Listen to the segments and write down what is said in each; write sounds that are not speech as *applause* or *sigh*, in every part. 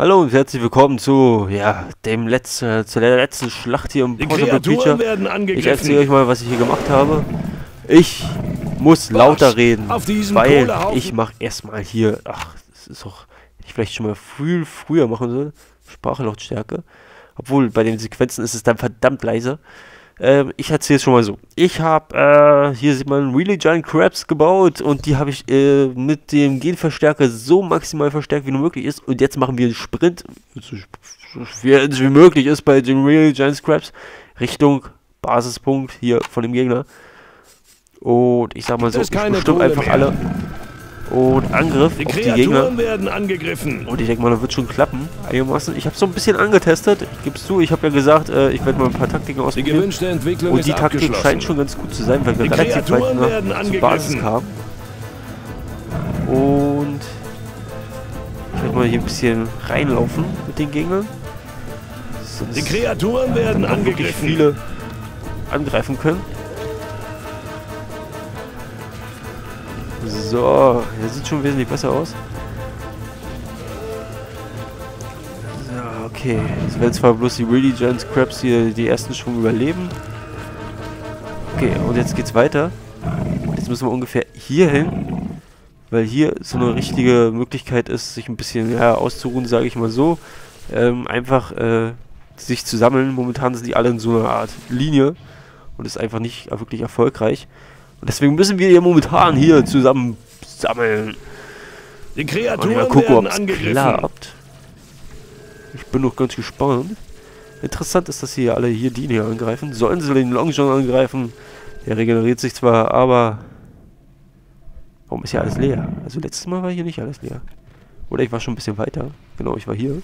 Hallo und herzlich willkommen zu, ja, dem letzten, zu der letzten Schlacht hier im Portable werden Ich erzähle euch mal, was ich hier gemacht habe. Ich muss lauter reden, weil ich mache erstmal hier, ach, das ist doch, hätte ich vielleicht schon mal früh, früher machen soll, Sprachlautstärke. Obwohl, bei den Sequenzen ist es dann verdammt leise. Ähm, ich erzähle es schon mal so. Ich habe, äh, hier sieht man Really Giant Crabs gebaut und die habe ich äh, mit dem Genverstärker so maximal verstärkt, wie nur möglich ist. Und jetzt machen wir einen Sprint, so schwer es wie möglich ist bei den Really Giant Crabs, Richtung Basispunkt hier von dem Gegner. Und ich sag mal so, ich bestimmt einfach alle. Und Angriff Die auf die Gegner. Kreaturen werden angegriffen. Und ich denke mal, das wird schon klappen. Einigermaßen. Ich habe so ein bisschen angetestet. Ich gebe zu, ich habe ja gesagt, äh, ich werde mal ein paar Taktiken Die ausprobieren. gewünschte Entwicklung Und die Taktik scheint schon ganz gut zu sein, weil wir Die relativ weit nach zur. Basis kamen. Und ich werde mal hier ein bisschen reinlaufen mit den Gegnern. So, dass Die Kreaturen werden angegriffen. viele angreifen können. So, der sieht schon wesentlich besser aus. So, okay. Es werden zwar bloß die Really Giant Crabs hier die ersten Schwung überleben. Okay, und jetzt geht's weiter. Jetzt müssen wir ungefähr hier hin. Weil hier so eine richtige Möglichkeit ist, sich ein bisschen ja, auszuruhen, sage ich mal so. Ähm, einfach äh, sich zu sammeln. Momentan sind die alle in so einer Art Linie und ist einfach nicht wirklich erfolgreich. Und deswegen müssen wir hier momentan hier zusammen sammeln. Die Kreaturen mal gucken, ob es angegriffen. klappt. Ich bin noch ganz gespannt. Interessant ist, dass hier alle hier die hier angreifen. Sollen sie den Long John angreifen? Der regeneriert sich zwar, aber... Warum ist hier alles leer? Also letztes Mal war hier nicht alles leer. Oder ich war schon ein bisschen weiter. Genau, ich war hier.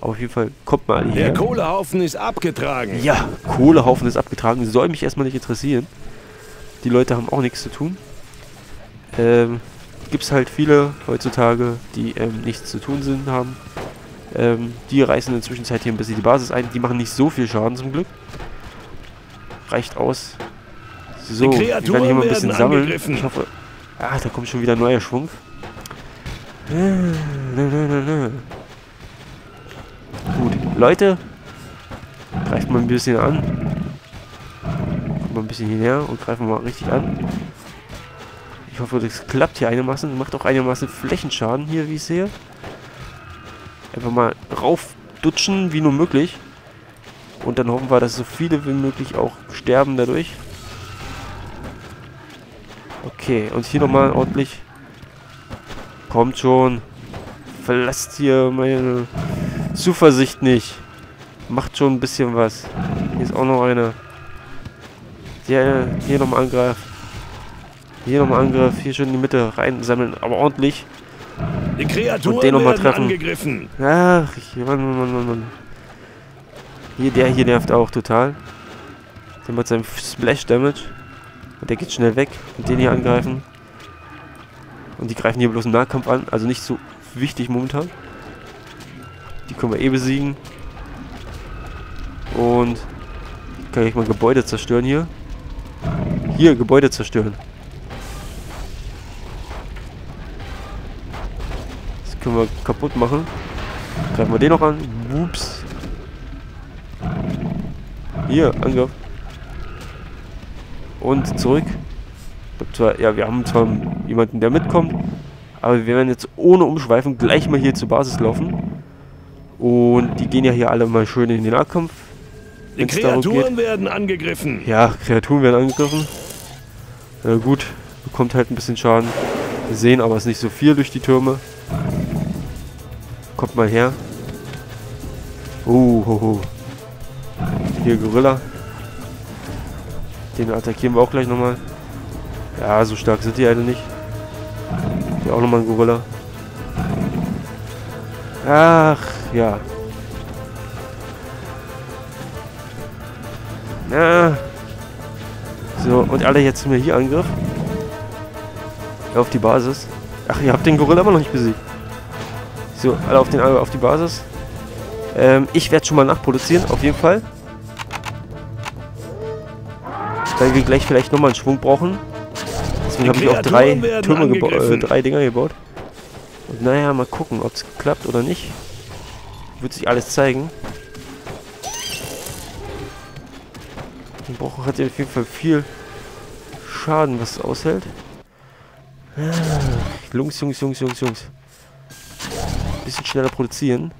Aber auf jeden Fall kommt mal alle Der. Kohlehaufen ist abgetragen. Ja, Kohlehaufen ist abgetragen. Soll mich erstmal nicht interessieren. Die Leute haben auch nichts zu tun. Ähm, gibt's halt viele heutzutage, die ähm, nichts zu tun sind, haben. Ähm, die reißen in der Zwischenzeit hier ein bisschen die Basis ein. Die machen nicht so viel Schaden zum Glück. Reicht aus. So, werden Kreaturen hier mal ein bisschen sammeln. Ich hoffe... Ah, da kommt schon wieder ein neuer Schwung. Gut, Leute, greift mal ein bisschen an. Mal ein bisschen hierher und greifen mal richtig an. Ich hoffe, das klappt hier einigermaßen. Macht auch einigermaßen Flächenschaden hier, wie ich sehe. Einfach mal raufdutschen, wie nur möglich. Und dann hoffen wir, dass so viele wie möglich auch sterben dadurch. Okay, und hier nochmal ordentlich. Kommt schon. Verlasst hier meine Zuversicht nicht. Macht schon ein bisschen was. Hier ist auch noch einer. Der hier nochmal Angriff. Hier nochmal Angriff. Hier schön in die Mitte reinsammeln. Aber ordentlich. Die Kreaturen Und den noch mal werden treffen. angegriffen. Ach, Mann, Mann, Mann, Mann. Hier, der hier nervt auch total. Der macht seinen Splash Damage. Und der geht schnell weg. Und den hier angreifen. Und die greifen hier bloß im Nahkampf an. Also nicht so wichtig momentan. Die können wir eh besiegen. Und kann ich mal Gebäude zerstören hier. Hier, Gebäude zerstören. Das können wir kaputt machen. Greifen wir den noch an. Ups. Hier, Angriff. Und zurück. Zwar, ja, wir haben zwar jemanden, der mitkommt, aber wir werden jetzt ohne Umschweifen gleich mal hier zur Basis laufen. Und die gehen ja hier alle mal schön in den Nahkampf. Die. Kreaturen werden angegriffen. Ja, Kreaturen werden angegriffen. Na gut, bekommt halt ein bisschen Schaden. Wir sehen aber es ist nicht so viel durch die Türme. Kommt mal her. Oh, ho, ho. Hier Gorilla. Den attackieren wir auch gleich nochmal. Ja, so stark sind die alle nicht. Hier auch nochmal ein Gorilla. Ach, ja. Ja. So, und alle jetzt sind wir hier Angriff. Auf die Basis. Ach, ihr habt den Gorilla immer noch nicht besiegt. So, alle auf, den, alle auf die Basis. Ähm, ich werde schon mal nachproduzieren, auf jeden Fall. Weil wir gleich vielleicht nochmal einen Schwung brauchen. Deswegen habe ich auch drei Türme gebaut, äh, drei Dinger gebaut. Und naja, mal gucken, ob es klappt oder nicht. wird sich alles zeigen. Wir brauchen hat auf jeden Fall viel Schaden, was aushält. Ah, Jungs, Jungs, Jungs, Jungs, Jungs. Bisschen schneller produzieren.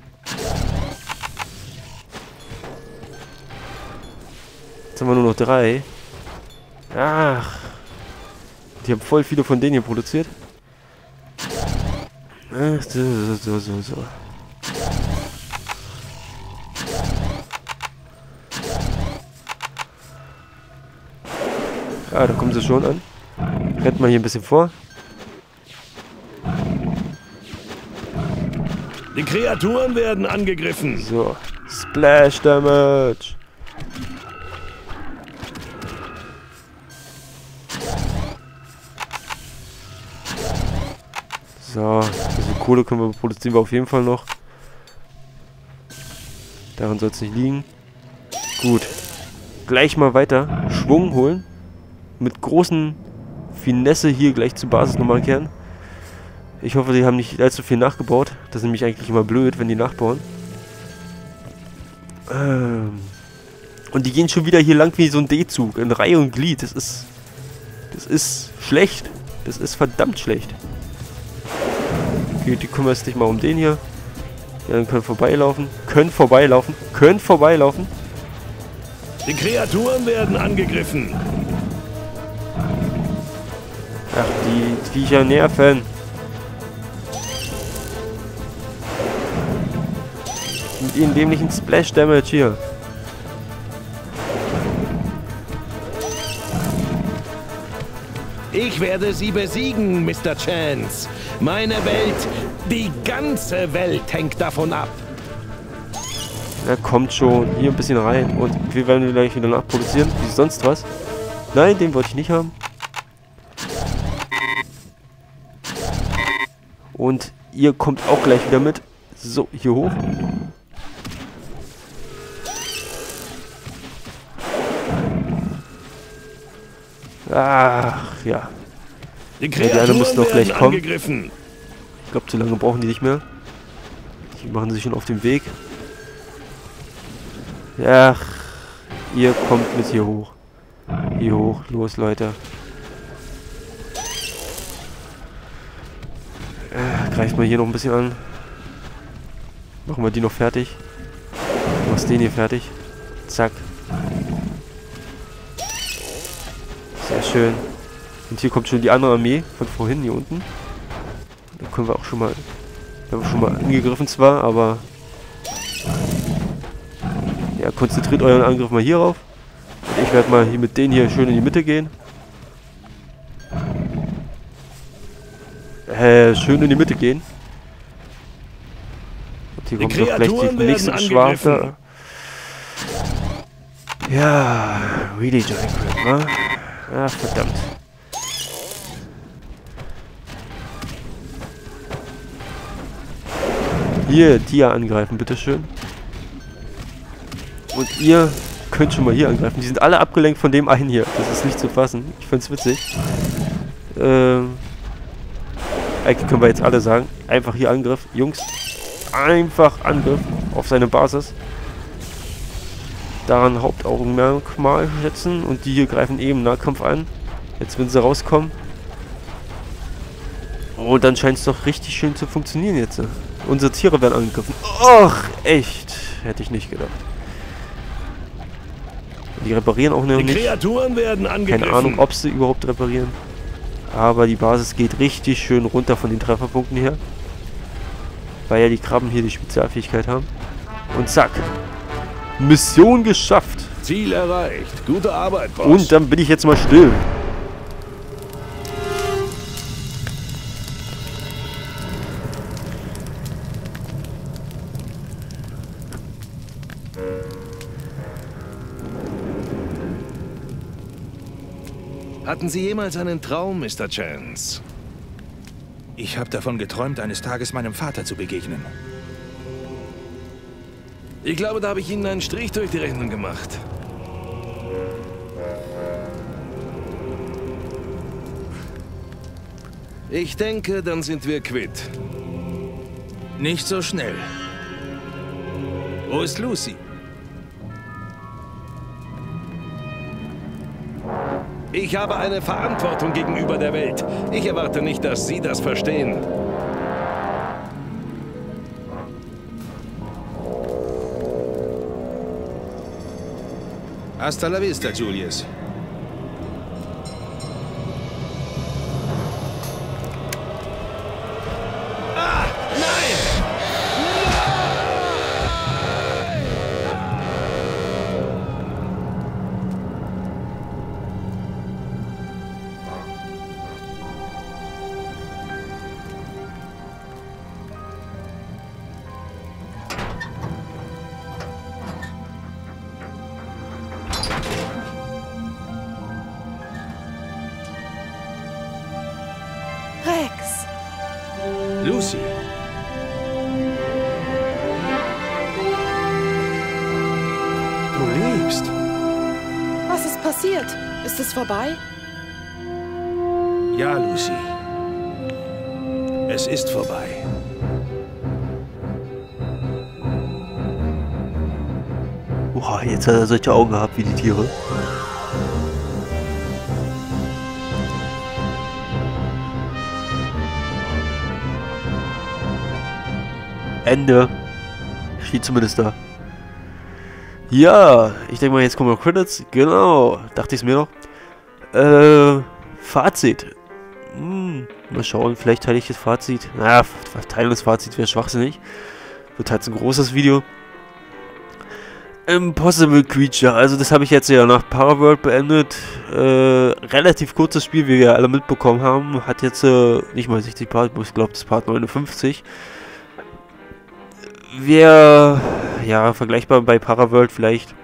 Jetzt haben wir nur noch drei. Ach. Die haben voll viele von denen hier produziert. Ach, so, so, so, so. Ah, da kommen sie schon an. Rennt mal hier ein bisschen vor. Die Kreaturen werden angegriffen. So. Splash Damage. So, also Kohle können wir produzieren wir auf jeden Fall noch. Daran soll es nicht liegen. Gut. Gleich mal weiter Schwung holen. Mit großen Finesse hier gleich zur Basis nochmal kehren. Ich hoffe, die haben nicht allzu viel nachgebaut. Das ist nämlich eigentlich immer blöd, wenn die nachbauen. Ähm. Und die gehen schon wieder hier lang wie so ein D-Zug. In Reihe und Glied. Das ist... Das ist schlecht. Das ist verdammt schlecht. Okay, die kümmern sich mal um den hier. Die anderen können vorbeilaufen. Können vorbeilaufen. Können vorbeilaufen. Die Kreaturen werden angegriffen. Ach, die Viecher nerven. Mit ihren dämlichen Splash Damage hier. Ich werde sie besiegen, Mr. Chance. Meine Welt, die ganze Welt hängt davon ab. Na kommt schon. Hier ein bisschen rein. Und wir werden gleich wieder nachproduzieren. Wie sonst was. Nein, den wollte ich nicht haben. Und ihr kommt auch gleich wieder mit. So, hier hoch. Ach, ja. Die Kreaturen müssen doch werden gleich kommen. Ich glaube, zu lange brauchen die nicht mehr. Die machen sich schon auf den Weg. Ach, ihr kommt mit hier hoch. Hier hoch, los Leute. Greift mal hier noch ein bisschen an. Machen wir die noch fertig. Du machst den hier fertig. Zack. Sehr schön. Und hier kommt schon die andere Armee von vorhin hier unten. Da können wir auch schon mal. Wir haben schon mal angegriffen zwar, aber. Ja, konzentriert euren Angriff mal hier rauf. Und ich werde mal hier mit denen hier schön in die Mitte gehen. Äh, schön in die Mitte gehen. Und hier Die kommt doch gleich die nächsten werden Schwarze. Ja, really Giant Crab, wa? Ah, verdammt. Hier, die ja angreifen, bitteschön. Und ihr könnt schon mal hier angreifen. Die sind alle abgelenkt von dem einen hier. Das ist nicht zu fassen. Ich find's witzig. Ähm. Eigentlich können wir jetzt alle sagen. Einfach hier Angriff. Jungs. Einfach Angriff auf seine Basis. Daran Hauptaugenmerkmal setzen. Und die hier greifen eben Nahkampf an. Jetzt, wenn sie rauskommen. Oh, dann scheint es doch richtig schön zu funktionieren jetzt. Unsere Tiere werden angegriffen. Och, echt. Hätte ich nicht gedacht. Die reparieren auch noch Die nicht. Kreaturen werden angegriffen. Keine Ahnung, ob sie überhaupt reparieren. Aber die Basis geht richtig schön runter von den Trefferpunkten her. Weil ja die Krabben hier die Spezialfähigkeit haben. Und zack. Mission geschafft. Ziel erreicht. Gute Arbeit, Boss. Und dann bin ich jetzt mal still. Hatten Sie jemals einen Traum, Mr. Chance? Ich habe davon geträumt, eines Tages meinem Vater zu begegnen. Ich glaube, da habe ich Ihnen einen Strich durch die Rechnung gemacht. Ich denke, dann sind wir quitt. Nicht so schnell. Wo ist Lucy? Ich habe eine Verantwortung gegenüber der Welt. Ich erwarte nicht, dass Sie das verstehen. Hasta la vista, Julius. Du lebst. Was ist passiert? Ist es vorbei? Ja, Lucy. Es ist vorbei. Boah, jetzt hat er solche Augen gehabt wie die Tiere. Ende. Steht zumindest da. Ja, ich denke mal, jetzt kommen noch Credits. Genau, dachte ich es mir noch. Äh, Fazit. Hm, mal schauen, vielleicht teile ich das Fazit. Naja, teilen das Fazit wäre schwachsinnig. Wird halt so ein großes Video. Impossible Creature, also das habe ich jetzt ja nach Paraworld beendet. Äh, relativ kurzes Spiel, wie wir alle mitbekommen haben. Hat jetzt äh, nicht mal 60 Part, ich glaube das Part 59. Wäre, ja, vergleichbar bei Paraworld vielleicht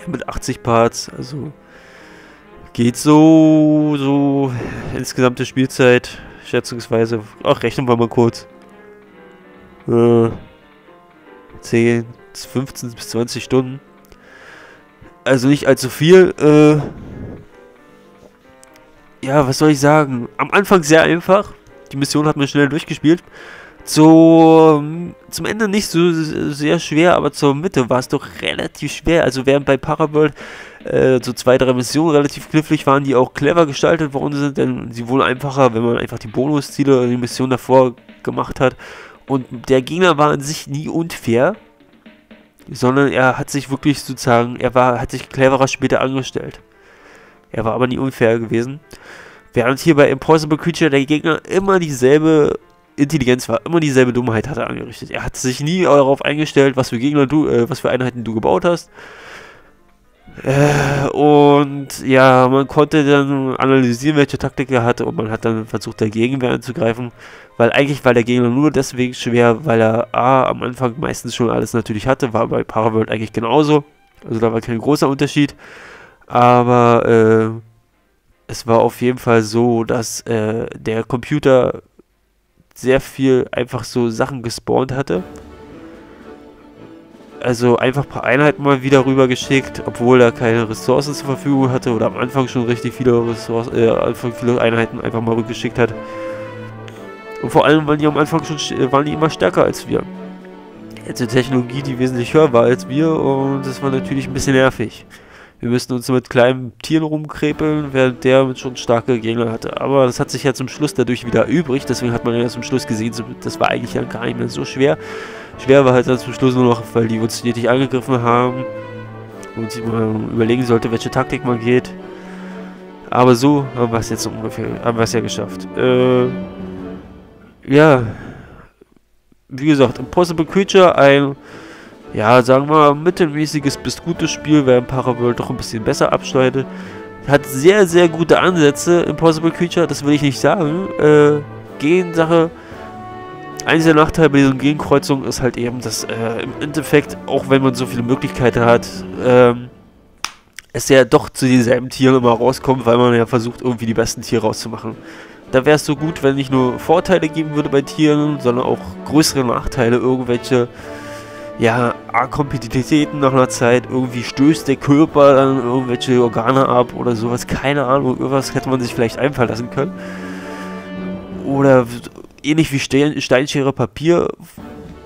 ja, mit 80 Parts, also geht so, so insgesamte Spielzeit, schätzungsweise, ach, rechnen wir mal kurz. Äh, 10, 15 bis 20 Stunden. Also nicht allzu viel. Äh ja, was soll ich sagen? Am Anfang sehr einfach. Die Mission hat mir schnell durchgespielt. So, zum Ende nicht so sehr schwer, aber zur Mitte war es doch relativ schwer. Also während bei Paraworld äh, so zwei, drei Missionen relativ knifflig waren, die auch clever gestaltet worden sind, denn sie wurden einfacher, wenn man einfach die Bonusziele und die Mission davor gemacht hat. Und der Gegner war an sich nie unfair sondern er hat sich wirklich sozusagen, er war, hat sich cleverer später angestellt. Er war aber nie unfair gewesen. Während hier bei Impossible Creature der Gegner immer dieselbe Intelligenz war, immer dieselbe Dummheit hat er angerichtet. Er hat sich nie darauf eingestellt, was für Gegner du, äh, was für Einheiten du gebaut hast. Äh, und ja, man konnte dann analysieren, welche Taktik er hatte und man hat dann versucht, dagegen anzugreifen. Weil eigentlich war der Gegner nur deswegen schwer, weil er A, am Anfang meistens schon alles natürlich hatte, war bei Paraworld eigentlich genauso. Also da war kein großer Unterschied. Aber äh, es war auf jeden Fall so, dass äh, der Computer sehr viel einfach so Sachen gespawnt hatte also einfach ein paar Einheiten mal wieder rübergeschickt, obwohl er keine Ressourcen zur Verfügung hatte oder am Anfang schon richtig viele Ressourcen, äh, Anfang viele Einheiten einfach mal rückgeschickt hat. Und vor allem waren die am Anfang schon waren die immer stärker als wir. Jetzt eine Technologie, die wesentlich höher war als wir und das war natürlich ein bisschen nervig. Wir müssten uns mit kleinen Tieren rumkrepeln, während der schon starke Gegner hatte. Aber das hat sich ja zum Schluss dadurch wieder übrig. Deswegen hat man ja zum Schluss gesehen, das war eigentlich ja gar nicht mehr so schwer. Schwer war halt dann zum Schluss nur noch, weil die uns stetig angegriffen haben. Und man überlegen sollte, welche Taktik man geht. Aber so haben wir es jetzt ungefähr, haben wir es ja geschafft. Äh, ja. Wie gesagt, Impossible Creature, ein ja, sagen wir mal, mittelmäßiges bis gutes Spiel, während Paraworld doch ein bisschen besser abschneidet. Hat sehr, sehr gute Ansätze, Impossible Creature, das will ich nicht sagen. Äh, Gen-Sache. Einziger Nachteil bei diesen Genkreuzungen ist halt eben, dass äh, im Endeffekt, auch wenn man so viele Möglichkeiten hat, ähm, es ja doch zu dieselben Tieren immer rauskommt, weil man ja versucht, irgendwie die besten Tiere rauszumachen. Da wäre es so gut, wenn nicht nur Vorteile geben würde bei Tieren, sondern auch größere Nachteile, irgendwelche ja, Kompetitionen nach einer Zeit, irgendwie stößt der Körper dann irgendwelche Organe ab oder sowas, keine Ahnung, irgendwas hätte man sich vielleicht einfallen lassen können. Oder ähnlich wie Stein, Steinschere Papier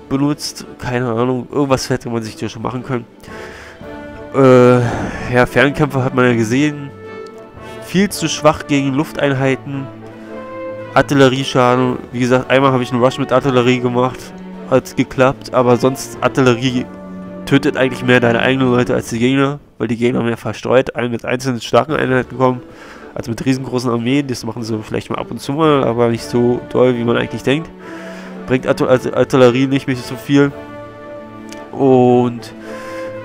benutzt. Keine Ahnung, irgendwas hätte man sich hier schon machen können. Äh, ja, Fernkämpfer hat man ja gesehen. Viel zu schwach gegen Lufteinheiten. Artillerieschaden. Wie gesagt, einmal habe ich einen Rush mit Artillerie gemacht. Hat geklappt, aber sonst Artillerie tötet eigentlich mehr deine eigenen Leute als die Gegner, weil die Gegner mehr verstreut, mit einzelnen starken Einheiten kommen, als mit riesengroßen Armeen. Das machen sie vielleicht mal ab und zu mal, aber nicht so doll, wie man eigentlich denkt. Bringt Artillerie nicht mehr so viel. Und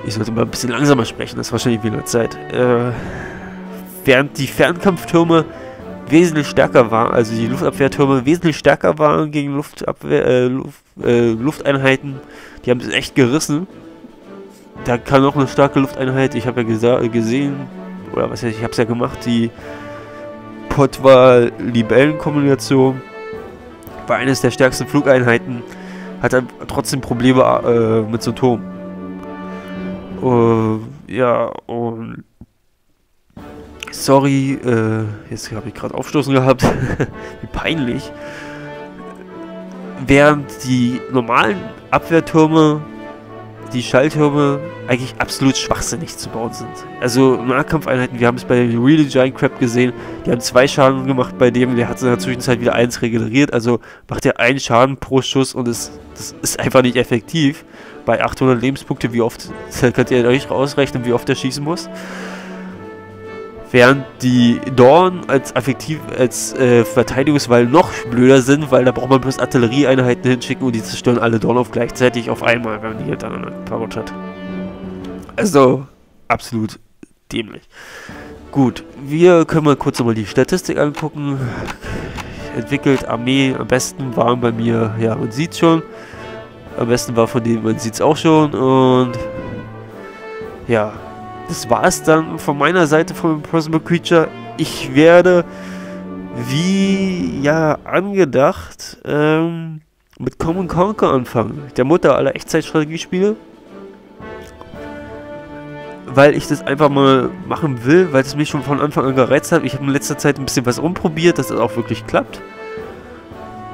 ich sollte mal ein bisschen langsamer sprechen, das ist wahrscheinlich wieder Zeit. Äh, während die Fernkampftürme wesentlich stärker waren, also die Luftabwehrtürme wesentlich stärker waren gegen Luftabwehr, äh, Luft, äh, Lufteinheiten, die haben es echt gerissen. Da kann auch eine starke Lufteinheit, ich habe ja gesehen, oder was heißt, ich habe es ja gemacht, die Potwal-Libellen-Kombination war eines der stärksten Flugeinheiten, hat er trotzdem Probleme äh, mit Turm. Uh, ja, und sorry, äh, jetzt habe ich gerade Aufstoßen gehabt. *laughs* Wie peinlich. Während die normalen Abwehrtürme, die Schalltürme, eigentlich absolut schwachsinnig zu bauen sind. Also Nahkampfeinheiten, wir haben es bei Really Giant Crab gesehen, die haben zwei Schaden gemacht bei dem, der hat in der Zwischenzeit wieder eins regeneriert, also macht er einen Schaden pro Schuss und es, das ist einfach nicht effektiv. Bei 800 Lebenspunkte, wie oft, *laughs* könnt ihr euch ausrechnen, wie oft er schießen muss. Während die Dorn als effektiv als äh, Verteidigungswall noch blöder sind, weil da braucht man bloß Artillerieeinheiten hinschicken und die zerstören alle Dorn auf gleichzeitig auf einmal, wenn man die hintereinander gebaut hat. Also, absolut dämlich. Gut, wir können mal kurz nochmal die Statistik angucken. Entwickelt Armee am besten waren bei mir, ja, man sieht schon. Am besten war von denen, man sieht es auch schon. Und ja, das war es dann von meiner Seite von Impossible Creature. Ich werde, wie ja angedacht, ähm, mit Common Conquer anfangen. Der Mutter aller Echtzeitstrategiespiele. Weil ich das einfach mal machen will, weil es mich schon von Anfang an gereizt hat. Ich habe in letzter Zeit ein bisschen was rumprobiert, dass es auch wirklich klappt.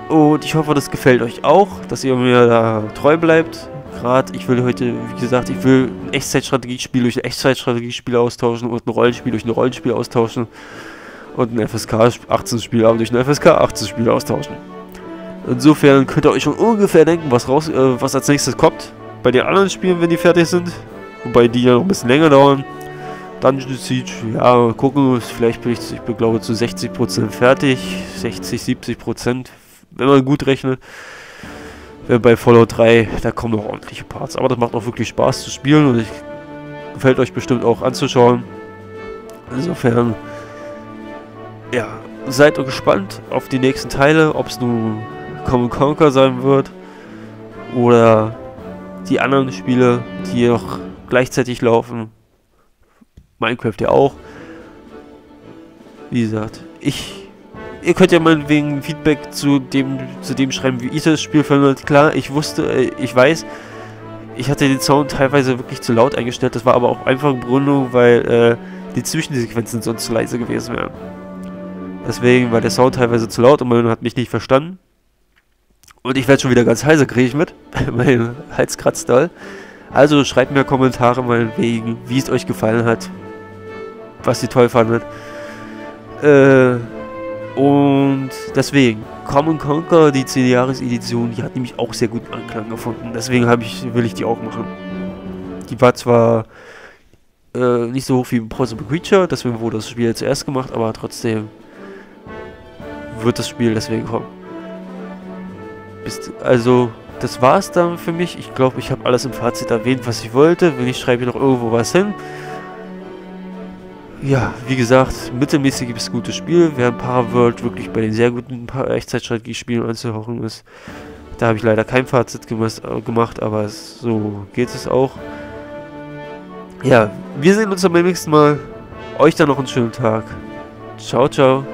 Und ich hoffe, das gefällt euch auch, dass ihr mir da treu bleibt gerade, ich will heute, wie gesagt, ich will ein Echtzeitstrategiespiel durch ein Echtzeitstrategiespiel austauschen und ein Rollenspiel durch ein Rollenspiel austauschen und ein FSK 18 Spiel aber durch ein FSK 18 Spiel austauschen. Insofern könnt ihr euch schon ungefähr denken, was raus, äh, was als nächstes kommt. Bei den anderen Spielen, wenn die fertig sind. Wobei die ja noch ein bisschen länger dauern. Dungeon Siege, ja, gucken, vielleicht bin ich, ich bin, glaube zu 60% fertig. 60, 70%, wenn man gut rechnet bei Fallout 3, da kommen noch ordentliche Parts. Aber das macht auch wirklich Spaß zu spielen und ich gefällt euch bestimmt auch anzuschauen. Insofern, ja, seid gespannt auf die nächsten Teile, ob es nun Common Conquer sein wird oder die anderen Spiele, die noch gleichzeitig laufen. Minecraft ja auch. Wie gesagt, ich ihr könnt ja mal wegen Feedback zu dem, zu dem schreiben, wie ich das Spiel fand. Klar, ich wusste, äh, ich weiß, ich hatte den Sound teilweise wirklich zu laut eingestellt. Das war aber auch einfach Begründung, weil äh, die Zwischensequenzen sonst zu leise gewesen wären. Deswegen war der Sound teilweise zu laut und man hat mich nicht verstanden. Und ich werde schon wieder ganz heiser, kriege ich mit. *laughs* mein Hals kratzt doll. Also schreibt mir Kommentare mal wegen, wie es euch gefallen hat. Was ihr toll fandet. Äh, und deswegen, Common Conquer, die 10-Jahres-Edition, die hat nämlich auch sehr guten Anklang gefunden. Deswegen ich, will ich die auch machen. Die war zwar äh, nicht so hoch wie Possible Creature, deswegen wurde das Spiel zuerst gemacht, aber trotzdem wird das Spiel deswegen kommen. Bis, also, das war's dann für mich. Ich glaube, ich habe alles im Fazit erwähnt, was ich wollte. Wenn ich schreibe hier noch irgendwo was hin ja, wie gesagt, mittelmäßig gibt es gutes Spiel. Während Paraworld wirklich bei den sehr guten Echtzeitstrategie-Spielen anzuhören ist. Da habe ich leider kein Fazit äh, gemacht, aber so geht es auch. Ja, wir sehen uns beim nächsten Mal. Euch dann noch einen schönen Tag. Ciao, ciao.